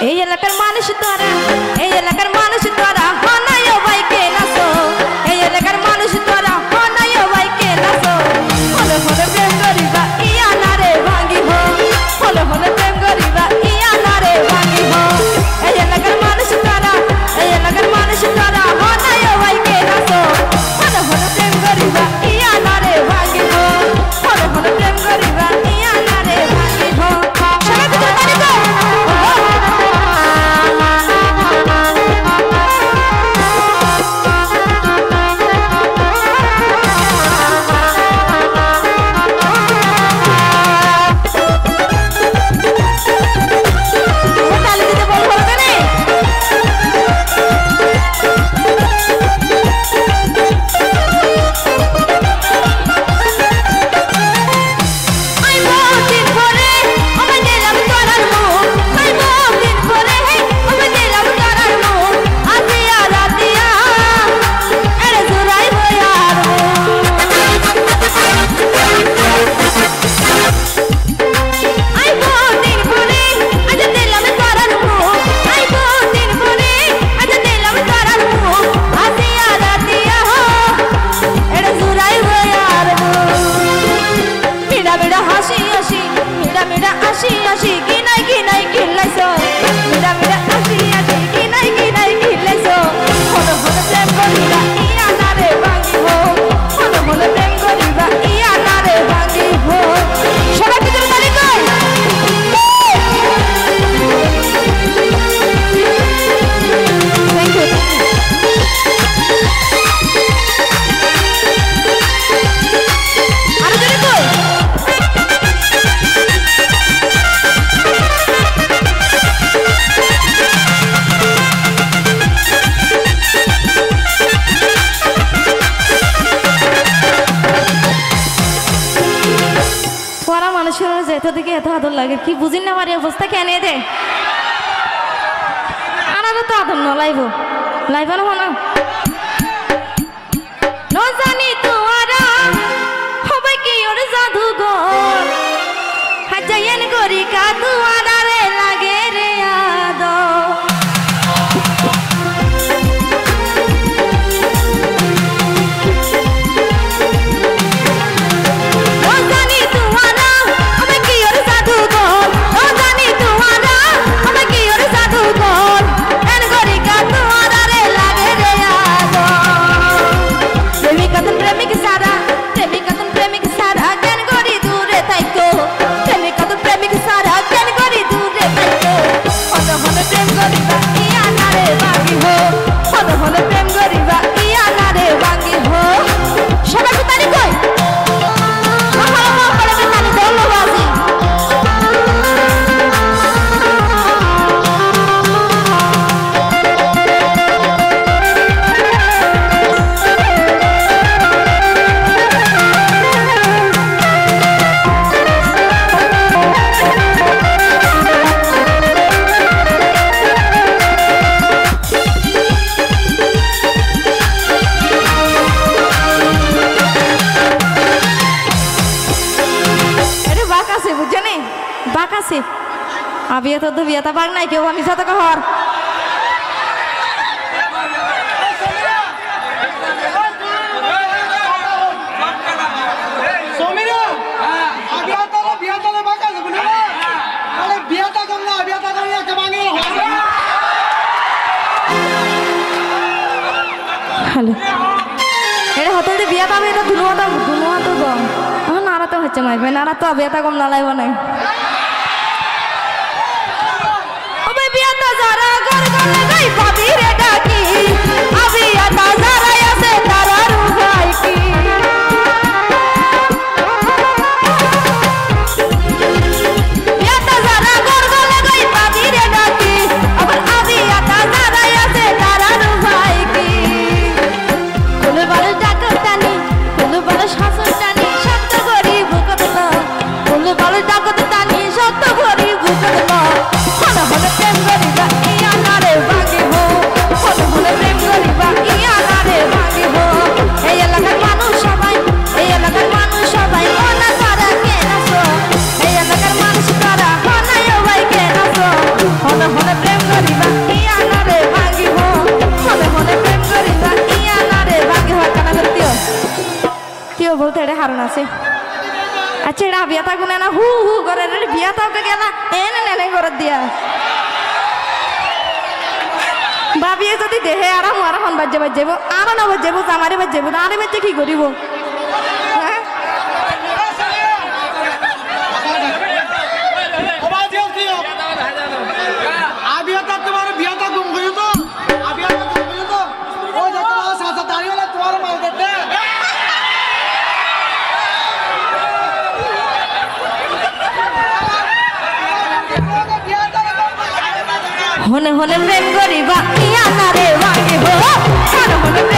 এই এলাকার মানুষ তোরা এই এলাকার মানুষ তোরা আসি আসি মিরা মিরা আসি আসি কি নাই কি নাই কিল্লাইছ মিরা লাগে? কি বুঝিন না আমার এই অবস্থা কেন দে? আনারও তো আদর ন লাইব। লাইব না না জানি হবে কি ওর জাদুঘর। করি বাঁকা যাবে না আরে বিয়াটা কম না বিয়াটা কম না কেমন হ্যালো। এটা হোটেল বিয়া পাবে এটা দুনুয়া তো দুনুয়া তো গম নারা তো হচ্ছে মাইবে নারা তো বিয়া তা কম না লাইব নাই ওবে বিয়া তা যারা গর গলে তিও বলতে এটা হারণ আছে। আচ্ছা এটা বিয়া থাকব না, হু হু করে বিয়া থাকবে গেলা এনে নেনে করে দিয়া। ভাবিয়ে যদি দেহে আরাম আরাম বাজে বাজেব আর না বাজেব জামারে বাজেব আরে বাজে, কি করিব হনে হনে প্রেম করি বা রে হনে হনে